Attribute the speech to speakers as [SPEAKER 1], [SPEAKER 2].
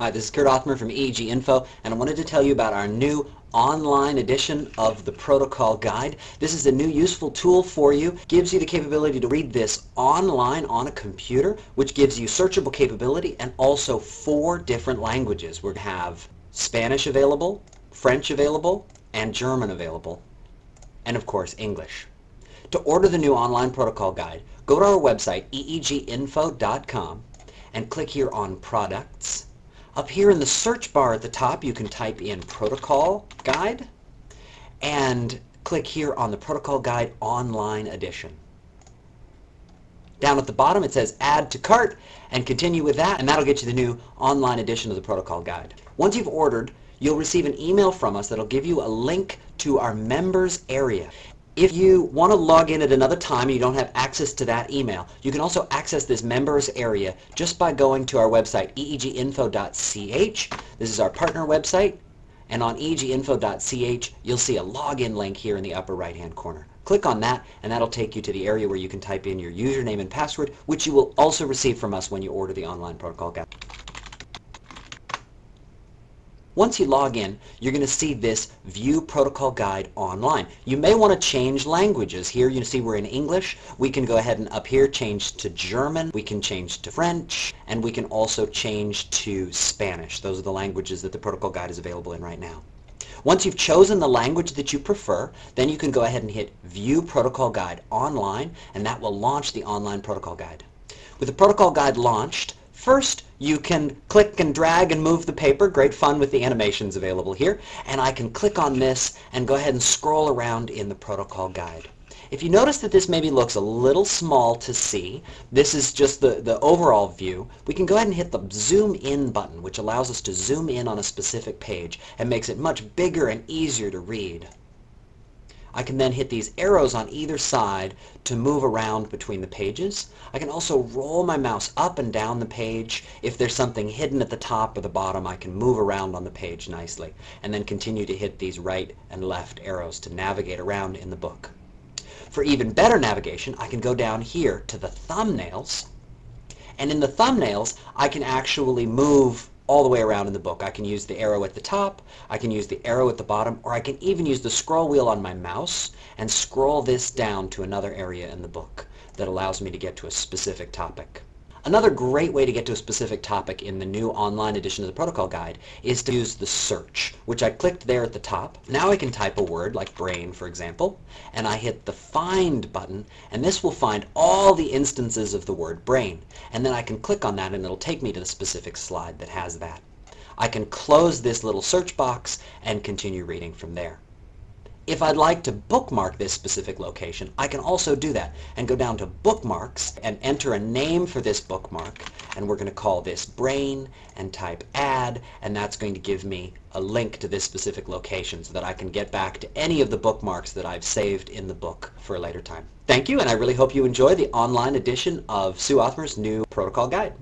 [SPEAKER 1] Hi, this is Kurt Othmer from EEG Info, and I wanted to tell you about our new online edition of the Protocol Guide. This is a new useful tool for you. gives you the capability to read this online on a computer, which gives you searchable capability and also four different languages. We have Spanish available, French available, and German available, and of course English. To order the new online protocol guide, go to our website, eeginfo.com, and click here on Products, up here in the search bar at the top, you can type in Protocol Guide and click here on the Protocol Guide Online Edition. Down at the bottom it says Add to Cart and continue with that and that'll get you the new online edition of the Protocol Guide. Once you've ordered, you'll receive an email from us that'll give you a link to our members area. If you want to log in at another time and you don't have access to that email, you can also access this members area just by going to our website, eeginfo.ch. This is our partner website. And on eeginfo.ch, you'll see a login link here in the upper right-hand corner. Click on that, and that'll take you to the area where you can type in your username and password, which you will also receive from us when you order the online protocol guide. Once you log in, you're going to see this View Protocol Guide online. You may want to change languages. Here you see we're in English. We can go ahead and up here change to German. We can change to French. And we can also change to Spanish. Those are the languages that the Protocol Guide is available in right now. Once you've chosen the language that you prefer, then you can go ahead and hit View Protocol Guide online, and that will launch the online Protocol Guide. With the Protocol Guide launched, First, you can click and drag and move the paper. Great fun with the animations available here. And I can click on this and go ahead and scroll around in the protocol guide. If you notice that this maybe looks a little small to see, this is just the, the overall view, we can go ahead and hit the zoom in button, which allows us to zoom in on a specific page and makes it much bigger and easier to read. I can then hit these arrows on either side to move around between the pages. I can also roll my mouse up and down the page. If there's something hidden at the top or the bottom, I can move around on the page nicely and then continue to hit these right and left arrows to navigate around in the book. For even better navigation, I can go down here to the thumbnails and in the thumbnails, I can actually move all the way around in the book. I can use the arrow at the top, I can use the arrow at the bottom, or I can even use the scroll wheel on my mouse and scroll this down to another area in the book that allows me to get to a specific topic. Another great way to get to a specific topic in the new online edition of the protocol guide is to use the search, which I clicked there at the top. Now I can type a word like brain, for example, and I hit the find button, and this will find all the instances of the word brain. And then I can click on that and it'll take me to the specific slide that has that. I can close this little search box and continue reading from there. If I'd like to bookmark this specific location, I can also do that and go down to bookmarks and enter a name for this bookmark and we're going to call this brain and type add and that's going to give me a link to this specific location so that I can get back to any of the bookmarks that I've saved in the book for a later time. Thank you and I really hope you enjoy the online edition of Sue Othmer's new protocol guide.